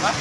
Hah?